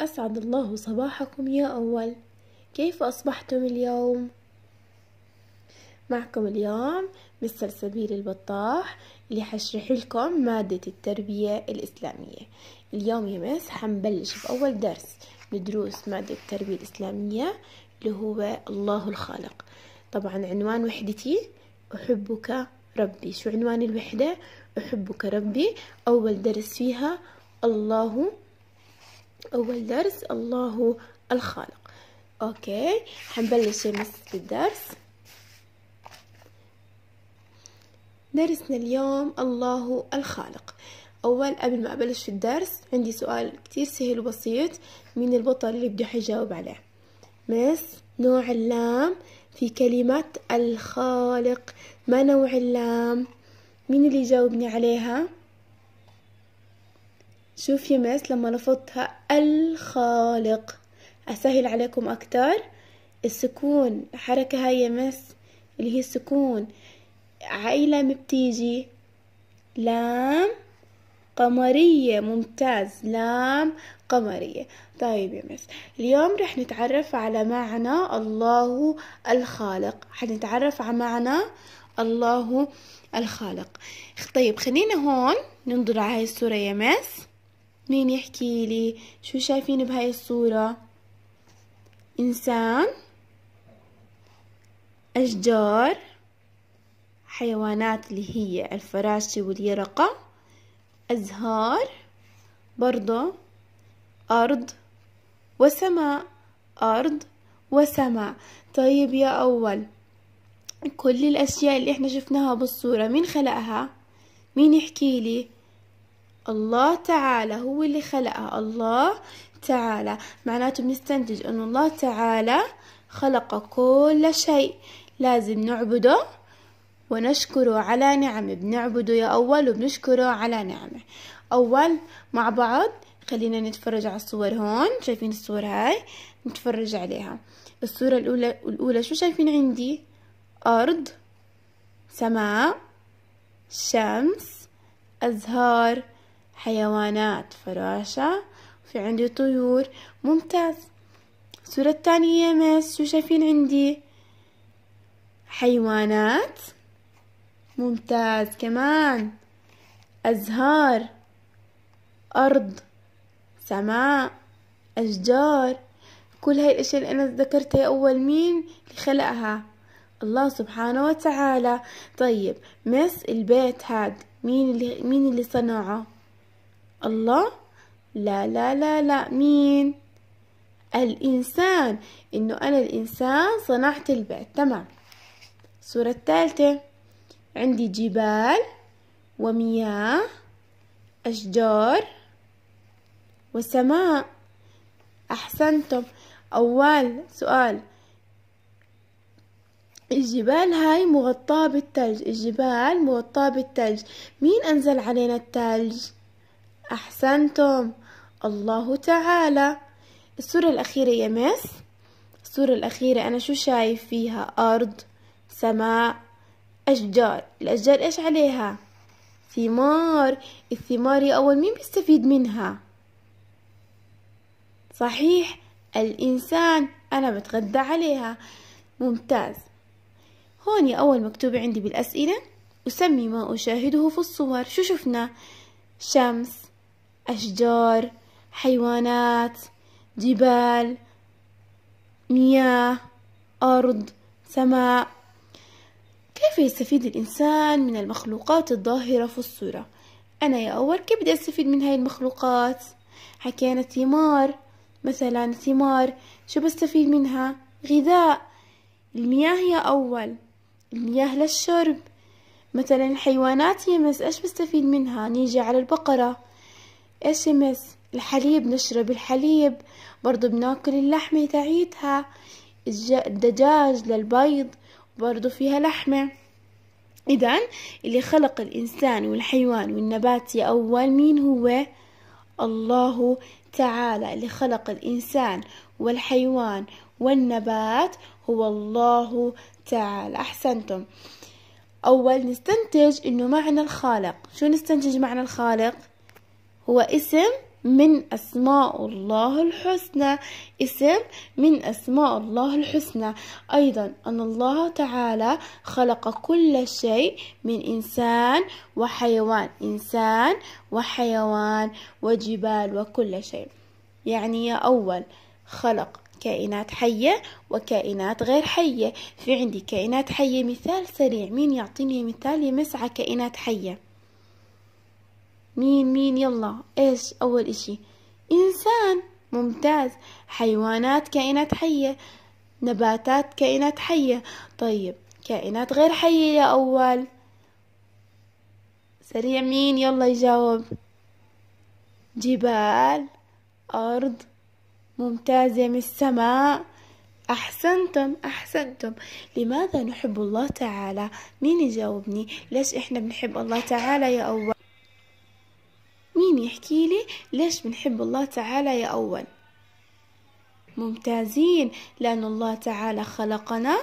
أسعد الله صباحكم يا أول. كيف أصبحتم اليوم؟ معكم اليوم مستر سبيل البطاح اللي حشرح لكم مادة التربية الإسلامية. اليوم يا مس حنبلش بأول درس من دروس مادة التربية الإسلامية اللي هو الله الخالق. طبعا عنوان وحدتي أحبك ربي. شو عنوان الوحدة؟ أحبك ربي. أول درس فيها الله أول درس الله الخالق. أوكي حنبلش مس الدرس. درسنا اليوم الله الخالق. أول قبل ما أبلش في الدرس عندي سؤال كتير سهل وبسيط مين البطل اللي بدي حجاوب عليه. مس نوع اللام في كلمة الخالق. ما نوع اللام؟ مين اللي يجاوبني عليها؟ شوف يا مس لما لفظتها الخالق. أسهل عليكم أكتر. السكون الحركة هاي يا مس اللي هي السكون. عائلة بتيجي لام قمرية ممتاز. لام قمرية. طيب يا مس اليوم رح نتعرف على معنى الله الخالق. حنتعرف على معنى الله الخالق. طيب خلينا هون ننظر على هاي الصورة يا مس مين يحكي لي؟ شو شايفين بهاي الصورة؟ إنسان أشجار حيوانات اللي هي الفراشة واليرقة أزهار برضو أرض وسماء أرض وسماء. طيب يا أول كل الأشياء اللي إحنا شفناها بالصورة مين خلقها؟ مين يحكي لي؟ الله تعالى هو اللي خلقها. الله تعالى. معناته بنستنتج أن الله تعالى خلق كل شيء. لازم نعبده ونشكره على نعمه. بنعبده يا أول وبنشكره على نعمه. أول مع بعض خلينا نتفرج على الصور هون. شايفين الصور هاي؟ نتفرج عليها. الصورة الأولى الأولى شو شايفين عندي؟ أرض سماء شمس أزهار. حيوانات فراشة في عندي طيور. ممتاز. الصورة الثانية مس شو شايفين عندي حيوانات؟ ممتاز. كمان أزهار أرض سماء أشجار. كل هاي الأشياء اللي أنا ذكرتها أول مين اللي خلقها؟ الله سبحانه وتعالى. طيب مس البيت هاد مين اللي مين اللي صنعه؟ الله. لا لا لا لا. مين؟ الإنسان. إنه أنا الإنسان صنعت البيت. تمام. الصورة الثالثة. عندي جبال ومياه أشجار وسماء. أحسنتم. أول سؤال. الجبال هاي مغطاة بالثلج الجبال مغطاة بالثلج مين أنزل علينا الثلج أحسنتم. الله تعالى. الصورة الأخيرة يا مس. الصورة الأخيرة أنا شو شايف فيها؟ أرض سماء أشجار. الأشجار إيش عليها؟ ثمار. الثمار يا أول مين بيستفيد منها؟ صحيح الإنسان. أنا بتغدى عليها. ممتاز. هون يا أول مكتوب عندي بالأسئلة. أسمي ما أشاهده في الصور. شو شفنا؟ شمس. أشجار حيوانات جبال مياه أرض سماء. كيف يستفيد الإنسان من المخلوقات الظاهرة في الصورة؟ أنا يا أول كيف بدي أستفيد من هاي المخلوقات؟ حكينا ثمار مثلا ثمار شو بستفيد منها؟ غذاء. المياه يا أول المياه للشرب. مثلا الحيوانات يمس إيش بستفيد منها؟ نيجي على البقرة. يمس الحليب نشرب الحليب برضو بناكل اللحمة تاعيتها الدجاج للبيض برضو فيها لحمة. إذا اللي خلق الإنسان والحيوان والنبات يا أول مين هو؟ الله تعالى. اللي خلق الإنسان والحيوان والنبات هو الله تعالى. أحسنتم. أول نستنتج إنه معنى الخالق. شو نستنتج معنى الخالق؟ هو اسم من أسماء الله الحسنى. اسم من أسماء الله الحسنى. أيضا أن الله تعالى خلق كل شيء من إنسان وحيوان. إنسان وحيوان وجبال وكل شيء. يعني يا أول خلق كائنات حية وكائنات غير حية. في عندي كائنات حية مثال سريع. مين يعطيني مثال يمس على كائنات حية؟ مين مين يلا إيش أول إشي؟ إنسان ممتاز حيوانات كائنات حية نباتات كائنات حية. طيب كائنات غير حية يا أول. سريع مين يلا يجاوب؟ جبال أرض ممتاز يا مس سماء. أحسنتم أحسنتم. لماذا نحب الله تعالى؟ مين يجاوبني؟ ليش إحنا بنحب الله تعالى يا أول؟ مين يحكي لي ليش بنحب الله تعالى يا أول. ممتازين لأن الله تعالى خلقنا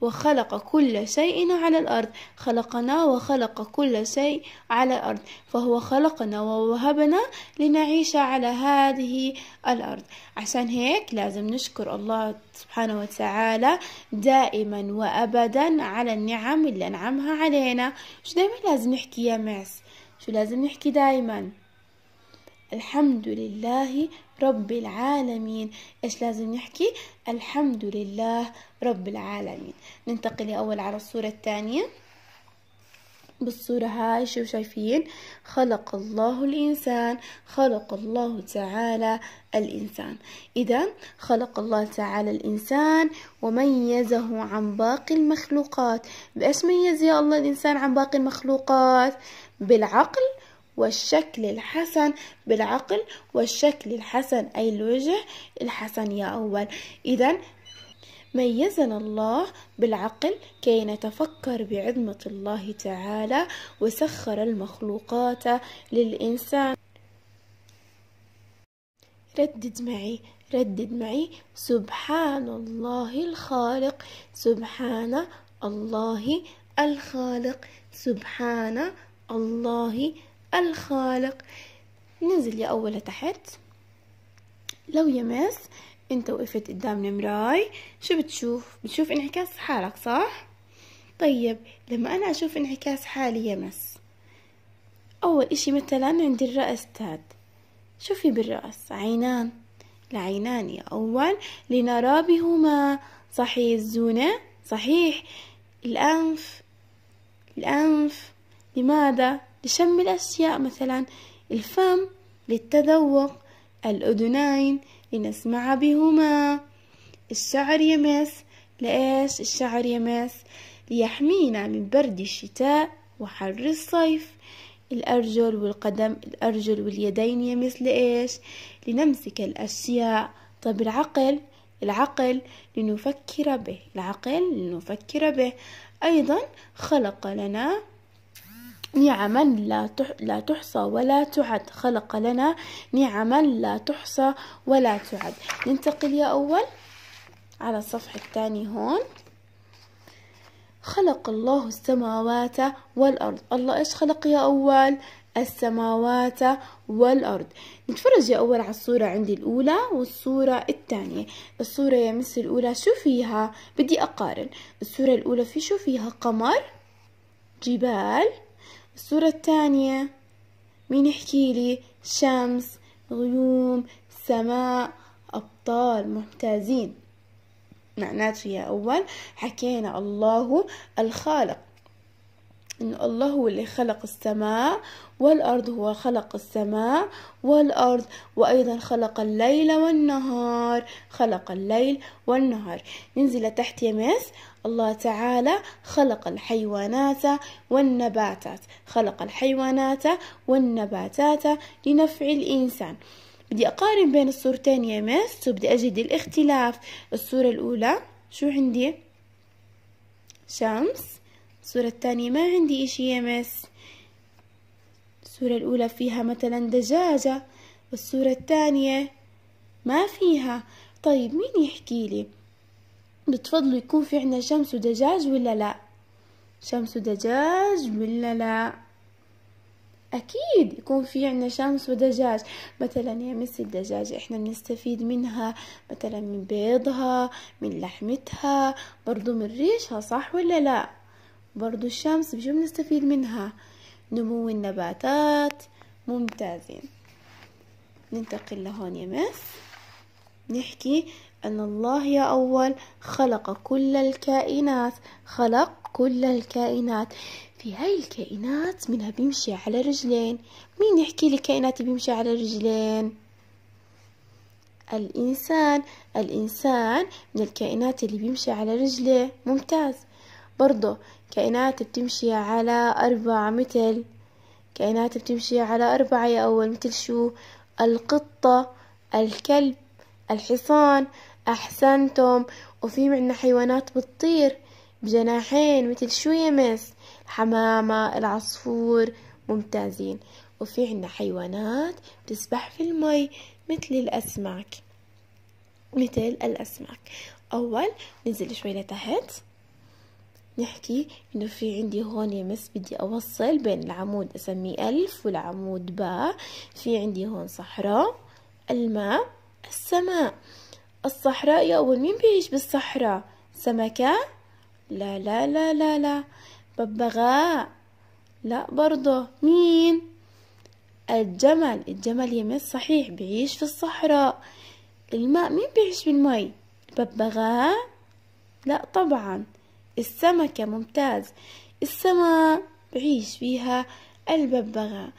وخلق كل شيء على الأرض. خلقنا وخلق كل شيء على الأرض. فهو خلقنا ووهبنا لنعيش على هذه الأرض. عشان هيك لازم نشكر الله سبحانه وتعالى دائما وأبدا على النعم اللي أنعمها علينا. مش دائما لازم نحكي يا ماس شو لازم نحكي دائما الحمد لله رب العالمين. إيش لازم نحكي؟ الحمد لله رب العالمين. ننتقل أول على الصورة الثانية. بالصورة هاي شو شايفين؟ خلق الله الإنسان خلق الله تعالى الإنسان. إذا خلق الله تعالى الإنسان وميزه عن باقي المخلوقات. بإيش ميز يا الله الإنسان عن باقي المخلوقات؟ بالعقل والشكل الحسن بالعقل والشكل الحسن. أي الوجه الحسن يا أول. إذا ميزنا الله بالعقل كي نتفكر بعظمة الله تعالى وسخر المخلوقات للإنسان. ردد معي ردد معي. سبحان الله الخالق سبحان الله الخالق سبحان الله الخالق. ننزل يا أول تحت. لو يمس انت وقفت قدام المراي شو بتشوف؟ بتشوف انعكاس حالك صح؟ طيب لما أنا أشوف انعكاس حالي يمس أول إشي مثلا عند الرأس تاد شوفي بالرأس؟ عينان. العينان يا أول لنرى بهما صحيح الزونة؟ صحيح. الأنف؟ الأنف. لماذا؟ لشم الأشياء مثلا. الفم للتذوق. الأذنين. لنسمع بهما. الشعر يمس لإيش الشعر يمس ليحمينا من برد الشتاء وحر الصيف. الأرجل والقدم الأرجل واليدين يمس لإيش؟ لنمسك الأشياء. طب العقل؟ العقل لنفكر به. العقل لنفكر به. أيضا خلق لنا نعما لا لا تحصى ولا تعد. خلق لنا نعما لا تحصى ولا تعد. ننتقل يا أول على الصفحة الثانية هون. خلق الله السماوات والأرض. الله إيش خلق يا أول؟ السماوات والأرض. نتفرج يا أول على الصورة عندي الأولى والصورة الثانية. الصورة يا مس الأولى شو فيها؟ بدي أقارن. الصورة الأولى في شو فيها؟ قمر جبال الصورة الثانية مين يحكي لي؟ شمس غيوم سماء أبطال ممتازين معناته يا أول حكينا الله الخالق. إن الله هو اللي خلق السماء والأرض هو خلق السماء والأرض. وأيضا خلق الليل والنهار خلق الليل والنهار. ننزل تحت يمس الله تعالى خلق الحيوانات والنباتات. خلق الحيوانات والنباتات لنفع الإنسان. بدي أقارن بين الصورتين يا وبدي أجد الاختلاف. الصورة الأولى شو عندي؟ شمس. الصورة الثانية ما عندي إشي يا مس. الصورة الأولى فيها مثلا دجاجة والصورة الثانية ما فيها. طيب مين يحكي لي؟ بتفضلوا يكون في عنا شمس ودجاج ولا لا؟ شمس ودجاج ولا لا؟ أكيد يكون في عنا شمس ودجاج. مثلا يا مس الدجاج إحنا بنستفيد منها مثلا من بيضها من لحمتها برضو من ريشها صح ولا لا؟ برضو الشمس بشو بنستفيد منها؟ نمو النباتات. ممتازين. ننتقل لهون يا مس. نحكي أن الله يا أول خلق كل الكائنات. خلق كل الكائنات. في هاي الكائنات منها بيمشي على رجلين. مين يحكي لي كائنات بيمشي على رجلين؟ الإنسان. الإنسان من الكائنات اللي بيمشي على رجله ممتاز. برضه كائنات بتمشي على أربع مثل. كائنات بتمشي على أربعة يا أول مثل شو؟ القطة الكلب الحصان أحسنتم. وفي عنا حيوانات بتطير بجناحين مثل شو يا مس؟ الحمامة العصفور ممتازين. وفي عنا حيوانات بتسبح في المي مثل الأسماك مثل الأسماك. أول ننزل شوي لتحت. نحكي إنه في عندي هون يا مس بدي أوصل بين العمود أسميه ألف والعمود باء في عندي هون صحراء الماء السماء. الصحراء يا أول مين بيعيش بالصحراء؟ سمكة؟ لا لا لا لا لا. ببغاء؟ لا برضه. مين؟ الجمل. الجمل يمس صحيح بيعيش في الصحراء. الماء مين بيعيش بالمي؟ الببغاء لا طبعا. السمكة ممتاز السماء بعيش فيها الببغاء.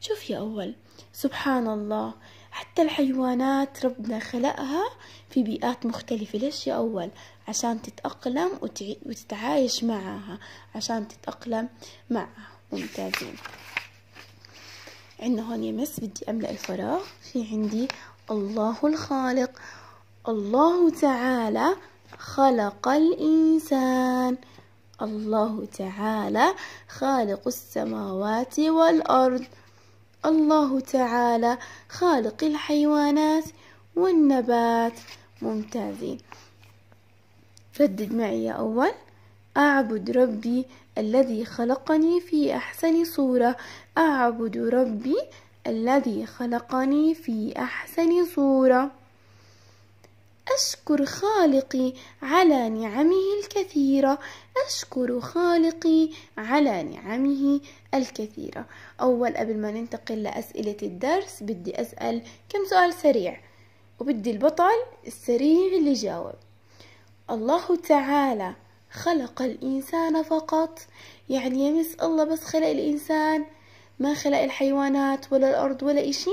شوف يا أول سبحان الله حتى الحيوانات ربنا خلقها في بيئات مختلفة. ليش يا أول؟ عشان تتأقلم وتتعايش معها عشان تتأقلم معها. ممتازين. عندنا هون يمس بدي أملأ الفراغ. في عندي الله الخالق. الله تعالى خلق الإنسان. الله تعالى خالق السماوات والأرض. الله تعالى خالق الحيوانات والنبات. ممتازين. ردد معي أول. أعبد ربي الذي خلقني في أحسن صورة. أعبد ربي الذي خلقني في أحسن صورة. أشكر خالقي على نعمه الكثيرة. أشكر خالقي على نعمه الكثيرة. أول قبل ما ننتقل لأسئلة الدرس بدي أسأل كم سؤال سريع وبدي البطل السريع اللي جاوب. الله تعالى خلق الإنسان فقط. يعني يمس الله بس خلق الإنسان. ما خلق الحيوانات ولا الأرض ولا إشي؟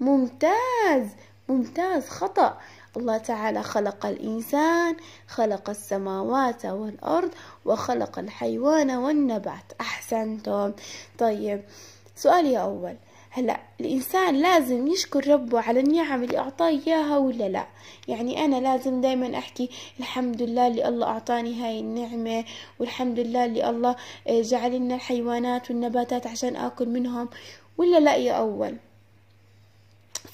ممتاز! ممتاز خطأ. الله تعالى خلق الإنسان خلق السماوات والأرض وخلق الحيوان والنبات. أحسنتم. طيب سؤالي أول. هلا الإنسان لازم يشكر ربه على النعم اللي أعطاه إياها ولا لا؟ يعني أنا لازم دايما أحكي الحمد لله اللي الله أعطاني هاي النعمة والحمد لله اللي الله جعل لنا الحيوانات والنباتات عشان آكل منهم. ولا لا يا أول؟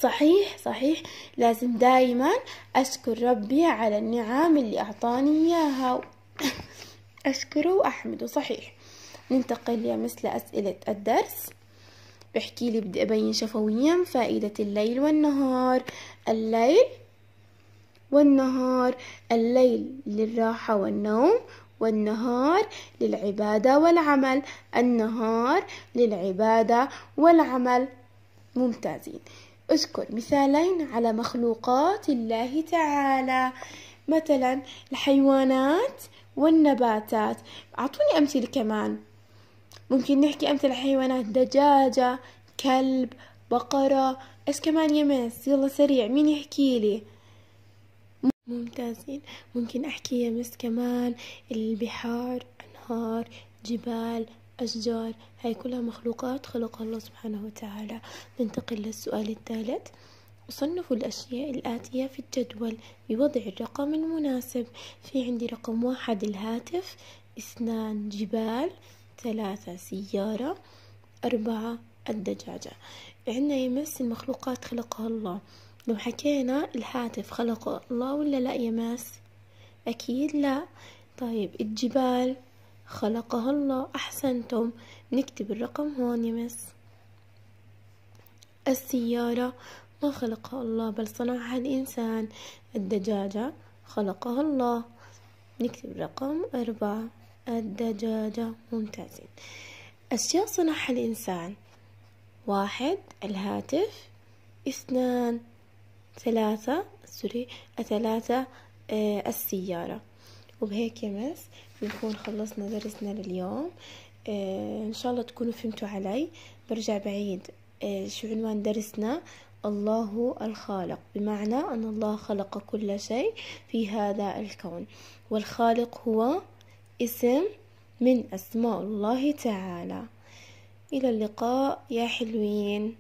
صحيح صحيح. لازم دايما أشكر ربي على النعم اللي أعطاني إياها. أشكره وأحمده. صحيح. ننتقل يا مثل أسئلة الدرس. بحكي لي بدي أبين شفويا فائدة الليل والنهار. الليل والنهار. الليل للراحة والنوم. والنهار للعبادة والعمل. النهار للعبادة والعمل. ممتازين. اذكر مثالين على مخلوقات الله تعالى. مثلا الحيوانات والنباتات. أعطوني أمثلة كمان. ممكن نحكي أمثلة حيوانات. دجاجة كلب بقرة. إيش كمان يمس يلا سريع مين يحكي لي؟ ممتازين ممكن أحكي يمس كمان. البحار أنهار جبال أشجار. هاي كلها مخلوقات خلقها الله سبحانه وتعالى. ننتقل للسؤال الثالث. أصنف الأشياء الآتية في الجدول بوضع الرقم المناسب. في عندي رقم واحد الهاتف اثنان جبال ثلاثة سيارة أربعة الدجاجة. عندنا يمس المخلوقات خلقها الله. لو حكينا الهاتف خلقه الله ولا لا يمس؟ أكيد لا. طيب الجبال خلقها الله أحسنتم. نكتب الرقم هون يا مس. السيارة ما خلقها الله بل صنعها الإنسان. الدجاجة خلقها الله. نكتب رقم أربعة. الدجاجة ممتازين أشياء صنعها الإنسان. واحد الهاتف. اثنان ثلاثة سوري ثلاثة آه السيارة. وبهيك يا مس بنكون خلصنا درسنا لليوم. آه إن شاء الله تكونوا فهمتوا علي. برجع بعيد. آه شو عنوان درسنا؟ الله الخالق. بمعنى أن الله خلق كل شيء في هذا الكون. والخالق هو اسم من أسماء الله تعالى. إلى اللقاء يا حلوين.